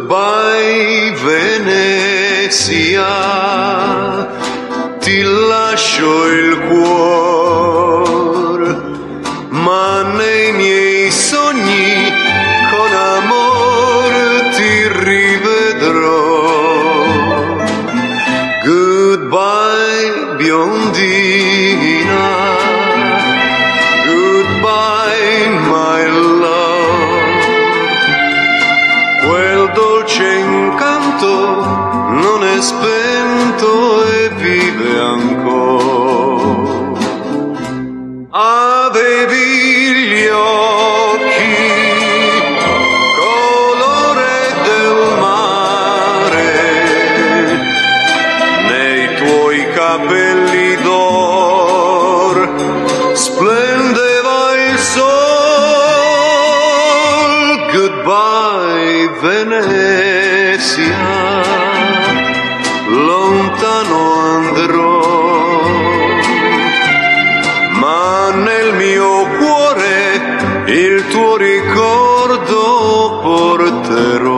goodbye Venezia, ti lascio il cuore, ma nei miei sogni con amore ti rivedrò. Goodbye biondina. Goodbye Venezia, lontano andrò ma nel mio cuore il tuo ricordo porterò.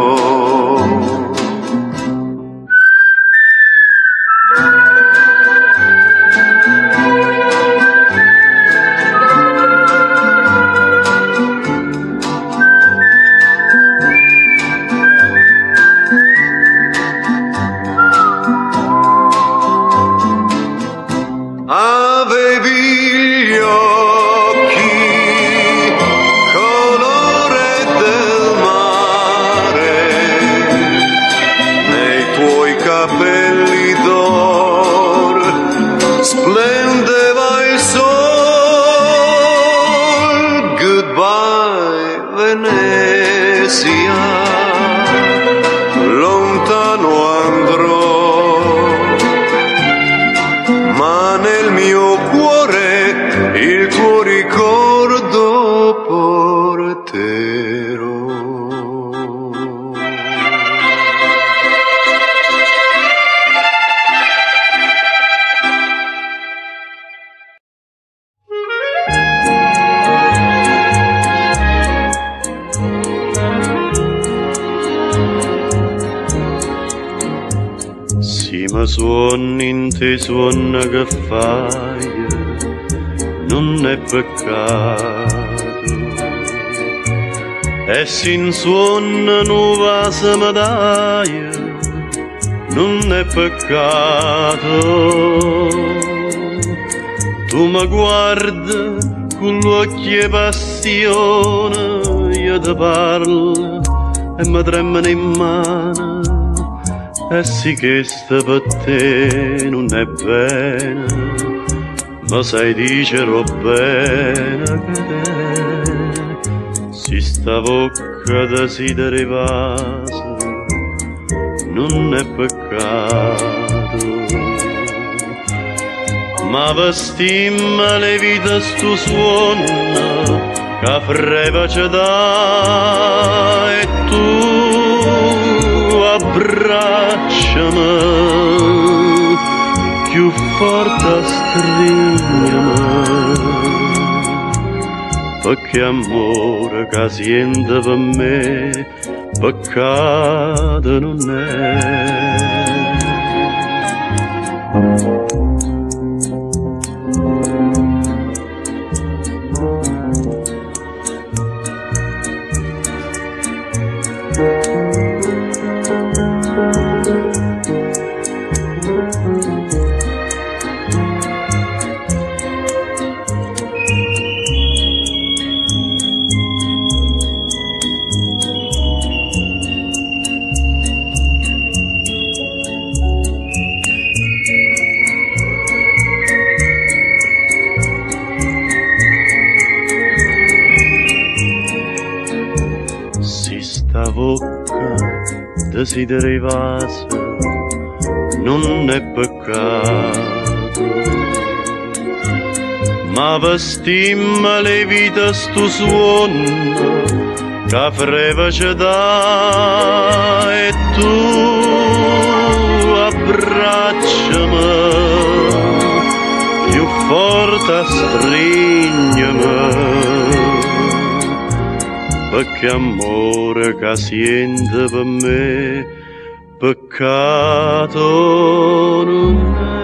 Goodbye Venezia, lontano andrò ma nel mio cuore Sì, ma suoni in te suona che fai, non è peccato. E sin suona nuova se medaglia, non è peccato. Tu mi guardi con l'occhio e passione, io ti parlo e mi tremano in mano. E sì che sta per te non è bene, ma sai dicerò bene che te si sta bocca desiderivasse, non è peccato. Ma vestimma le vite stu suono, che freva ci dà e tu abbracciami più forte stringiami perché amore che siente per me peccato non è desiderivasse non è peccato. Ma vestimma le vita stu suono che freva ci dà e tu abbracciami. Più forte stringiami perché amore che siente per me peccato non è